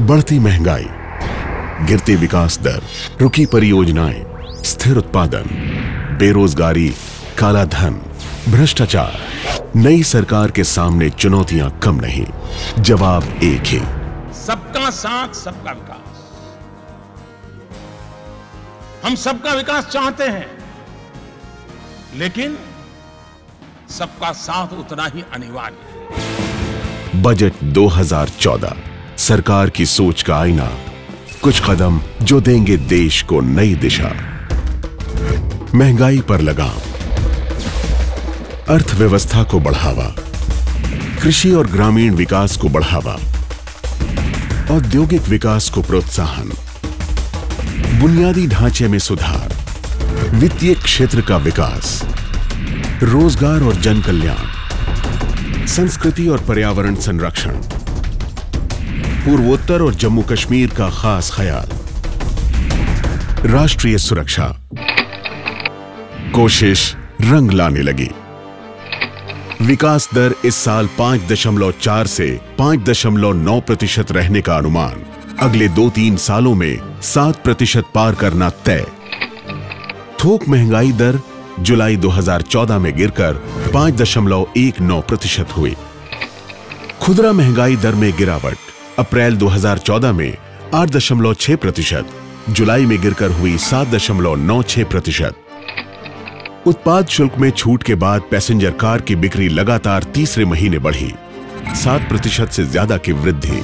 बढ़ती महँगाई गिरती विकास दर रुकी परियोजनाएँ स्थिर उत्पादन बेरोजगारी काला धन भ्रष्टाचार। नई सरकार के सामने चुनौतियाँ कम नहीं जवाब एक ही। सबका साथ सबका विकास। हम सबका विकास चाहते हैं लेकिन सबका साथ उतना ही अनिवार्य है। बजट 2014 सरकार की सोच का आईना। कुछ कदम जो देंगे देश को नई दिशा। महँगाई पर लगाम। अर्थव्यवस्था को बढ़ावा। कृषि और ग्रामीण विकास को बढ़ावा। औद्योगिक विकास को प्रोत्साहन। बुनियादी ढांचे में सुधार। वित्तीय क्षेत्र का विकास। रोज़गार और जन कल्याण संस्कृति और पर्यावरण संरक्षण। पूर्वोत्तर और जम्मू कश्मीर का खास ख्याल। राष्ट्रीय सुरक्षा। कोशिश रंग लाने लगी। विकास दर इस साल 5.4 से 5.9 प्रतिशत रहने का अनुमान। अगले दो तीन सालों में 7 प्रतिशत पार करना तय। थोक महँगाई दर जुलाई 2014 में गिरकर 5.19 प्रतिशत हुई। खुदरा महँगाई दर में गिरावट। अप्रैल 2014 में 8.6 प्रतिशत, जुलाई में गिरकर हुई 7.96 प्रतिशत। उत्पाद शुल्क में छूट के बाद पैसेंजर कार की बिक्री लगातार तीसरे महीने बढ़ी, सात प्रतिशत से ज़्यादा की वृद्धि।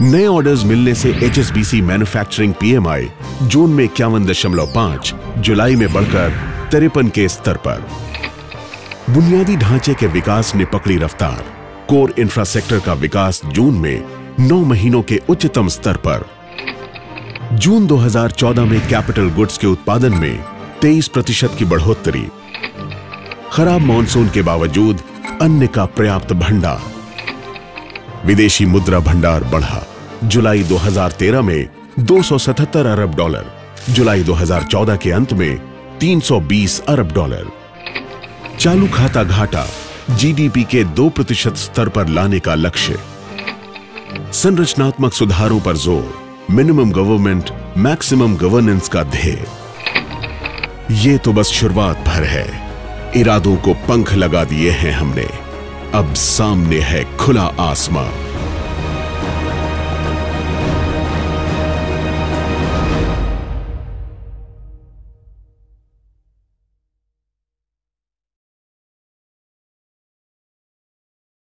नए ऑर्डर्स मिलने से एचएसबीसी मैन्युफैक्चरिंग पीएमआई जून में इक्यावन दशमलव पाँच, जुलाई में बढ़कर तिरपन के स्तर पर। बुनियादी ढांचे के विकास ने पकड़ी रफ्तार। कोर इंफ्रास्ट्रक्चर का विकास जून में नौ महीनों के उच्चतम स्तर पर। जून 2014 में कैपिटल गुड्स के उत्पादन में 23 प्रतिशत की बढ़ोतरी खराब मानसून के बावजूद अन्य का पर्याप्त भंडार। विदेशी मुद्रा भंडार बढ़ा। जुलाई 2013 में 277 अरब डॉलर। जुलाई 2014 के अंत में 320 अरब डॉलर। चालू खाता घाटा जीडीपी के दो प्रतिशत स्तर पर लाने का लक्ष्य। संरचनात्मक सुधारों पर ज़ोर मिनिमम गवर्नमेंट मैक्सिमम गवर्नेंस का ध्येय। ये तो बस शुरुआत भर है। इरादों को पंख लगा दिए हैं हमने। अब सामने है खुला आसमां